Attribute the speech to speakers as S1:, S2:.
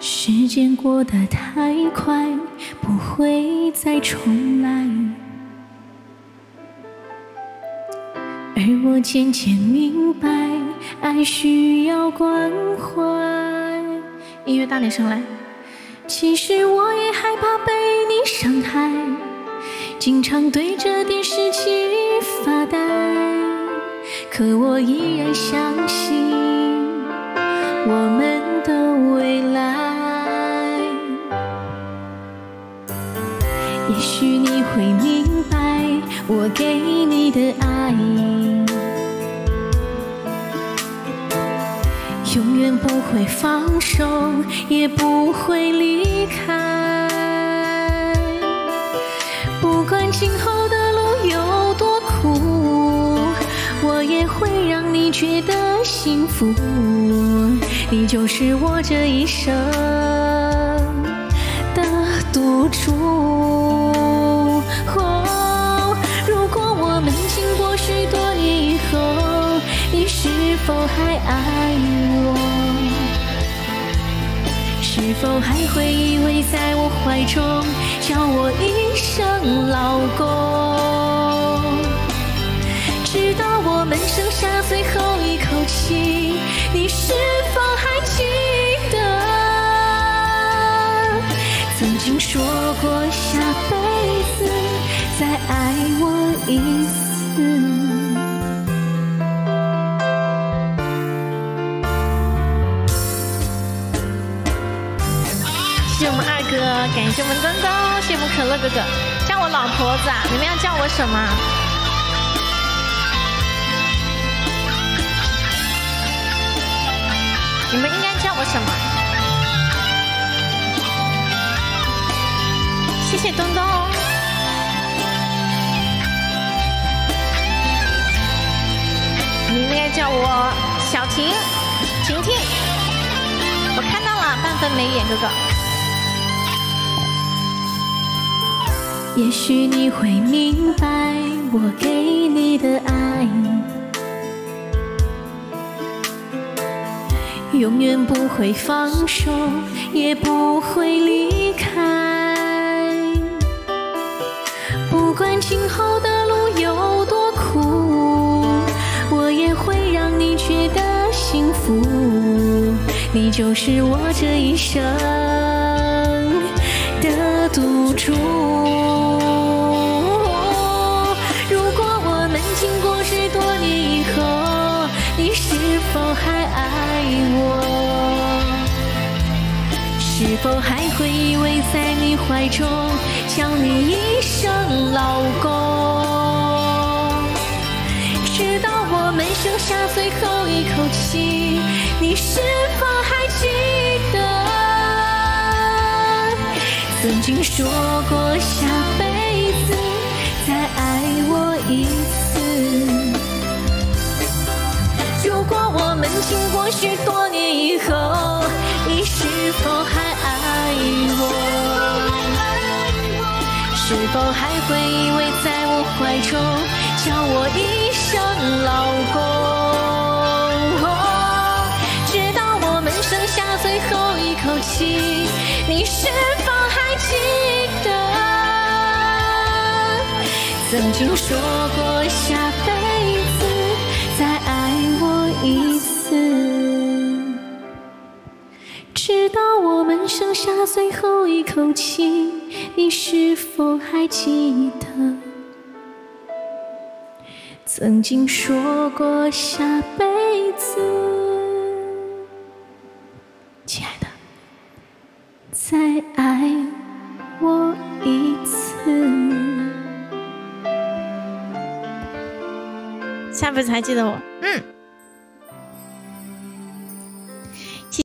S1: 时间过得太快，不会再重来。而我渐渐明白，爱需要关怀。音乐大点声来。其实我也害怕被你伤害，经常对着电视机发呆。可我依然相信我也许你会明白我给你的爱，永远不会放手，也不会离开。不管今后的路有多苦，我也会让你觉得幸福。你就是我这一生的赌注。否还爱我？是否还会依偎在我怀中，叫我一声老公？直到我们剩下最后一口气，你是否还记得？曾经说过下辈子再爱我一次。哥，感谢我们东东，谢我们可乐哥哥，叫我老婆子啊！你们要叫我什么？你们应该叫我什么？谢谢东东。你应该叫我小婷、婷婷。我看到了，半分眉眼哥哥。也许你会明白我给你的爱，永远不会放手，也不会离开。不管今后的路有多苦，我也会让你觉得幸福。你就是我这一生的赌注。否还爱我？是否还会依偎在你怀中，叫你一声老公？直到我们剩下最后一口气，你是否还记得？曾经说过下辈许多年以后，你是否还爱我？是否还会依偎在我怀中，叫我一声老公？直到我们剩下最后一口气，你是否还记得？曾经说过下剩下最后一口气，你是否还记得？曾经说过下辈子，亲爱的，再爱我一次。下辈子还记得我。